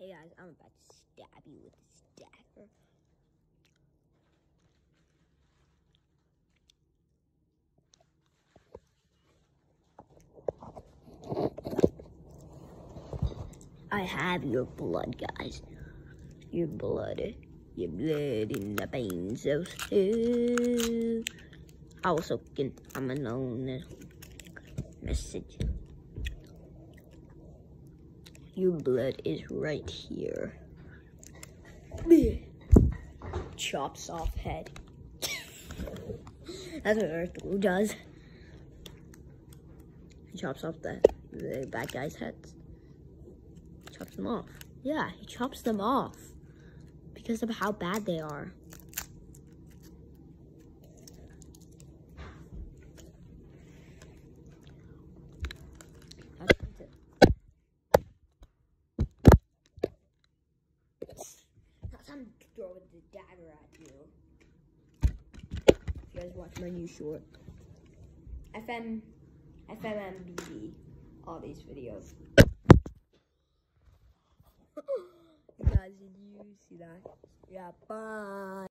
Hey guys, I'm about to stab you with this dagger. I have your blood, guys. Your blood. Your blood in the veins of steel. I was looking, I'm alone. Message. Your blood is right here. Chops off head. That's what Earth does. He chops off the, the bad guy's heads. Chops them off. Yeah, he chops them off because of how bad they are. Now time to throw the dagger at you. If you guys watch my new short. FM, FMMBB, all these videos. you guys, did you see that? Yeah, bye.